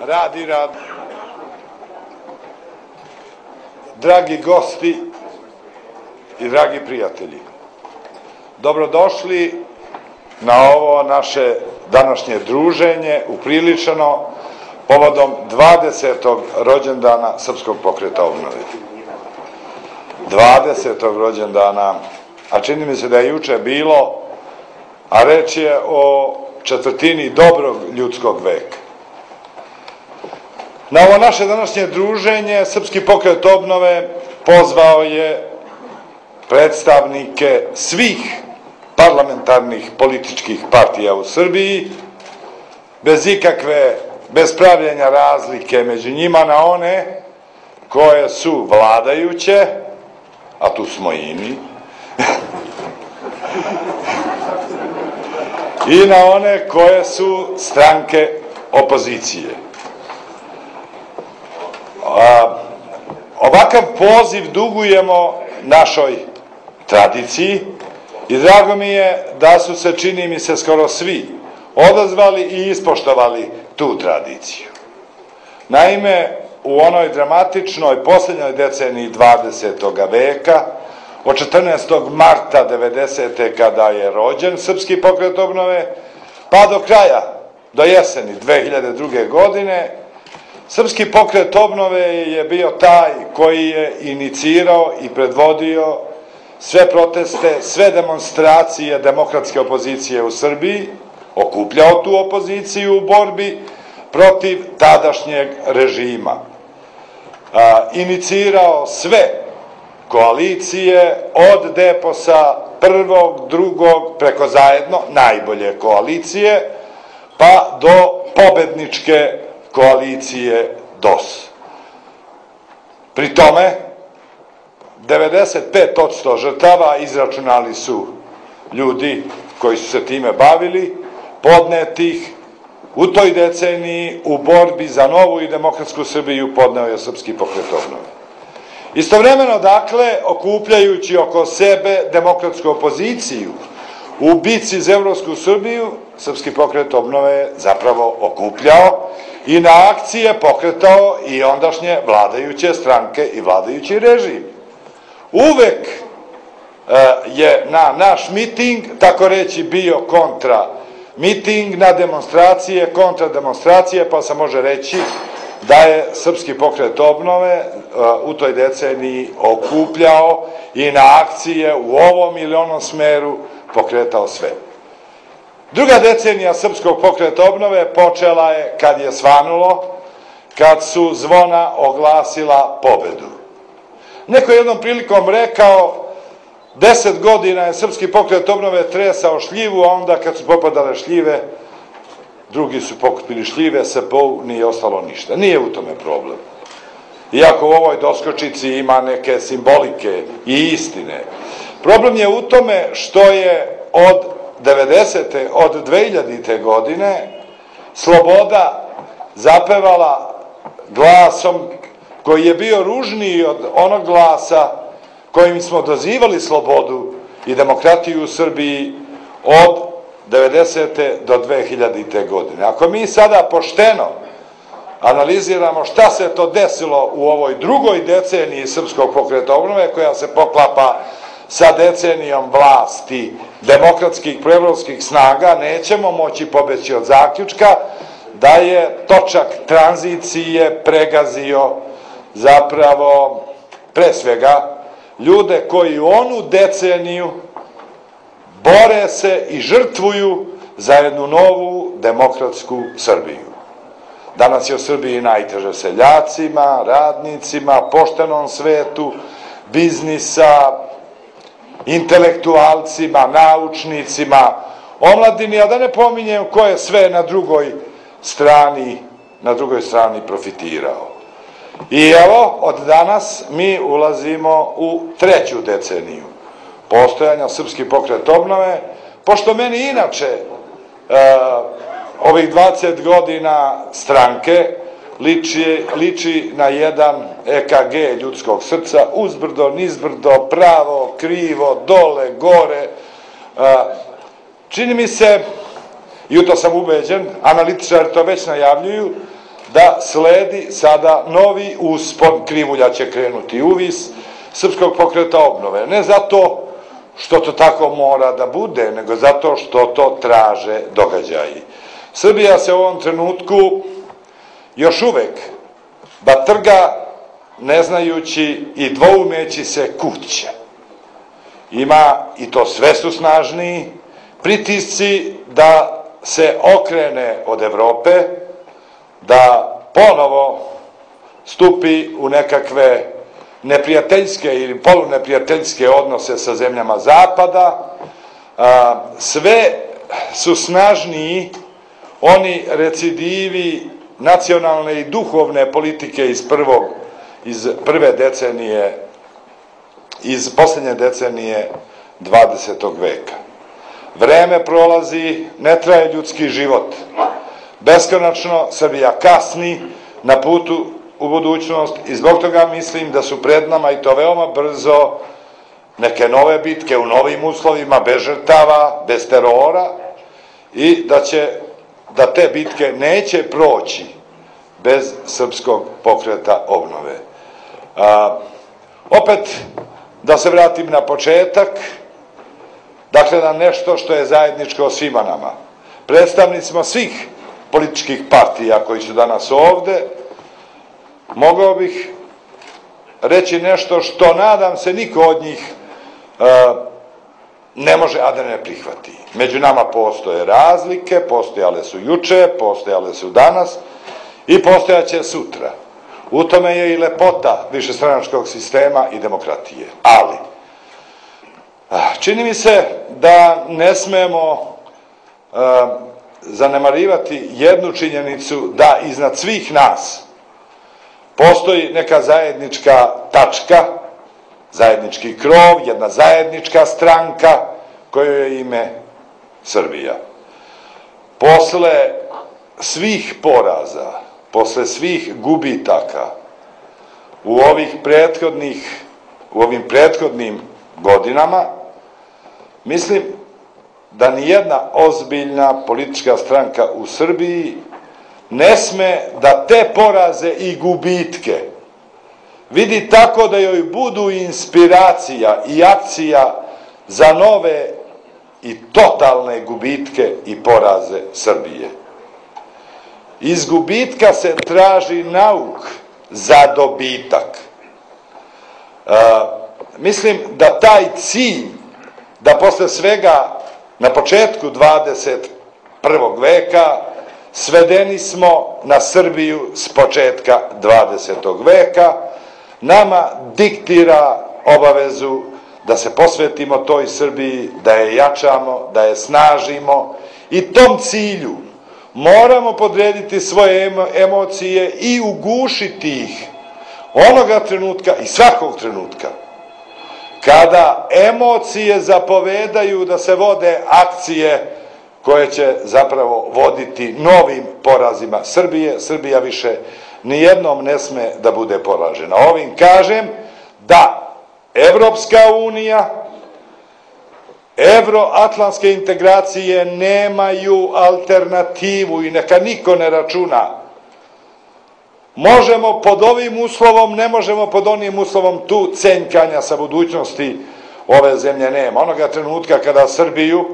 radi rad. Dragi gosti i dragi prijatelji, dobrodošli na ovo naše današnje druženje upriličeno povodom 20. rođendana Srpskog pokreta obnove. 20. rođendana, a čini mi se da je juče bilo, a reč je o četvrtini dobrog ljudskog veka. Na ovo naše današnje druženje Srpski pokret obnove pozvao je predstavnike svih parlamentarnih političkih partija u Srbiji, bez ikakve, bez pravljenja razlike među njima na one koje su vladajuće, a tu smo i mi, i na one koje su stranke opozicije. A, ovakav poziv dugujemo našoj tradiciji i drago mi je da su se, čini mi se, skoro svi odazvali i ispoštovali tu tradiciju. Naime, u onoj dramatičnoj poslednjoj deceniji 20. veka, od 14. marta 90. kada je rođen Srpski pokret obnove, pa do kraja, do jeseni 2002. godine, Srpski pokret obnove je bio taj koji je inicirao i predvodio sve proteste, sve demonstracije demokratske opozicije u Srbiji, okupljao tu opoziciju u borbi protiv tadašnjeg režima. Inicirao sve koalicije od deposa prvog, drugog, preko zajedno, najbolje koalicije, pa do pobedničke koalicije DOS. Pri tome, 95% žrtava izračunali su ljudi koji su se time bavili, podnetih u toj deceniji u borbi za novu i demokratsku Srbiju podneo je Srpski pokret obnove. Istovremeno, dakle, okupljajući oko sebe demokratsku opoziciju u bici za Evropsku Srbiju, Srpski pokret obnove je zapravo okupljao i na akcije pokretao i ondašnje vladajuće stranke i vladajući režim. Uvek e, je na naš miting, tako reći, bio kontra miting, na demonstracije, kontra demonstracije, pa se može reći da je Srpski pokret obnove e, u toj deceniji okupljao i na akcije u ovom ili onom smeru pokretao sve. Druga decenija Srpskog pokreta obnove počela je kad je svanulo, kad su zvona oglasila pobedu. Neko je jednom prilikom rekao, deset godina je Srpski pokret obnove tresao šljivu, a onda kad su popadale šljive, drugi su pokupili šljive, SPO nije ostalo ništa. Nije u tome problem. Iako u ovoj doskočici ima neke simbolike i istine. Problem je u tome što je od 90. od 2000. godine Sloboda zapevala glasom koji je bio ružniji od onog glasa kojim smo dozivali slobodu i demokratiju u Srbiji od 90. do 2000. godine. Ako mi sada pošteno analiziramo šta se to desilo u ovoj drugoj deceniji Srpskog pokreta obnove koja se poklapa sa decenijom vlasti demokratskih proevropskih snaga, nećemo moći pobeći od zaključka da je točak tranzicije pregazio zapravo pre svega ljude koji u onu deceniju bore se i žrtvuju za jednu novu demokratsku Srbiju. Danas je u Srbiji najteže seljacima, radnicima, poštenom svetu, biznisa, intelektualcima, naučnicima, omladini, a da ne pominjem ko je sve na drugoj strani, na drugoj strani profitirao. I evo, od danas mi ulazimo u treću deceniju postojanja Srpski pokret obnove, pošto meni inače e, ovih 20 godina stranke liči, liči na jedan EKG ljudskog srca, uzbrdo, nizbrdo, pravo, krivo, dole, gore. Čini mi se, i u to sam ubeđen, analitičari to već najavljuju, da sledi sada novi uspon, krivulja će krenuti uvis srpskog pokreta obnove. Ne zato što to tako mora da bude, nego zato što to traže događaji. Srbija se u ovom trenutku još uvek batrga ne znajući i dvoumeći se kuće. Ima, i to sve su snažniji, pritisci da se okrene od Evrope, da ponovo stupi u nekakve neprijateljske ili poluneprijateljske odnose sa zemljama Zapada, sve su snažniji oni recidivi nacionalne i duhovne politike iz prvog iz prve decenije iz poslednje decenije 20. veka. Vreme prolazi, ne traje ljudski život. Beskonačno Srbija kasni na putu u budućnost i zbog toga mislim da su pred nama i to veoma brzo neke nove bitke u novim uslovima, bez žrtava, bez terora i da će da te bitke neće proći bez srpskog pokreta obnove. A, opet, da se vratim na početak, dakle na nešto što je zajedničko svima nama. Predstavnici smo svih političkih partija koji su danas ovde, mogao bih reći nešto što nadam se niko od njih a, ne može, a da ne prihvati. Među nama postoje razlike, postojale su juče, postojale su danas i postojaće sutra. U tome je i lepota višestranačkog sistema i demokratije. Ali, čini mi se da ne smemo uh, zanemarivati jednu činjenicu da iznad svih nas postoji neka zajednička tačka, zajednički krov, jedna zajednička stranka kojoj je ime Srbija. Posle svih poraza, posle svih gubitaka u ovih prethodnih u ovim prethodnim godinama mislim da ni jedna ozbiljna politička stranka u Srbiji ne sme da te poraze i gubitke vidi tako da joj budu inspiracija i akcija za nove i totalne gubitke i poraze Srbije. Iz gubitka se traži nauk za dobitak. E, mislim da taj cilj, da posle svega na početku 21. veka svedeni smo na Srbiju s početka 20. veka, nama diktira obavezu da se posvetimo toj Srbiji, da je jačamo, da je snažimo i tom cilju moramo podrediti svoje emocije i ugušiti ih onoga trenutka i svakog trenutka kada emocije zapovedaju da se vode akcije koje će zapravo voditi novim porazima Srbije. Srbija više nijednom ne sme da bude poražena. Ovim kažem da Evropska unija, evroatlantske integracije nemaju alternativu i neka niko ne računa. Možemo pod ovim uslovom, ne možemo pod onim uslovom tu cenjkanja sa budućnosti ove zemlje nema. Onoga trenutka kada Srbiju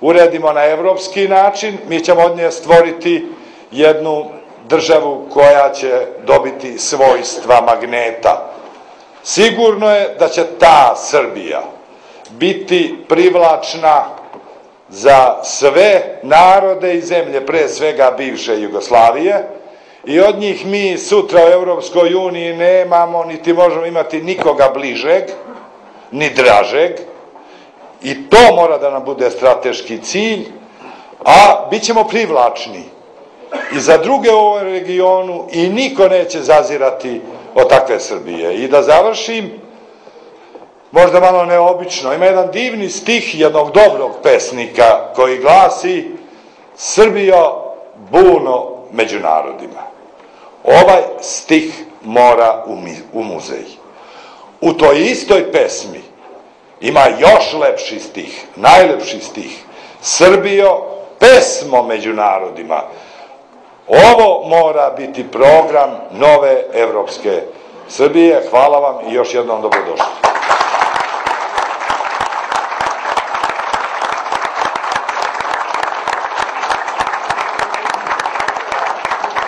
uredimo na evropski način, mi ćemo od nje stvoriti jednu državu koja će dobiti svojstva magneta. Sigurno je da će ta Srbija biti privlačna za sve narode i zemlje, pre svega bivše Jugoslavije, i od njih mi sutra u Evropskoj uniji nemamo, niti možemo imati nikoga bližeg, ni dražeg, i to mora da nam bude strateški cilj, a bit ćemo privlačni i za druge u ovom regionu i niko neće zazirati od takve Srbije. I da završim, možda malo neobično, ima jedan divni stih jednog dobrog pesnika koji glasi Srbijo buno među narodima. Ovaj stih mora u, u muzej. U toj istoj pesmi ima još lepši stih, najlepši stih. Srbijo, pesmo među narodima. Ovo mora biti program nove evropske Srbije. Hvala vam i još jednom dobrodošli.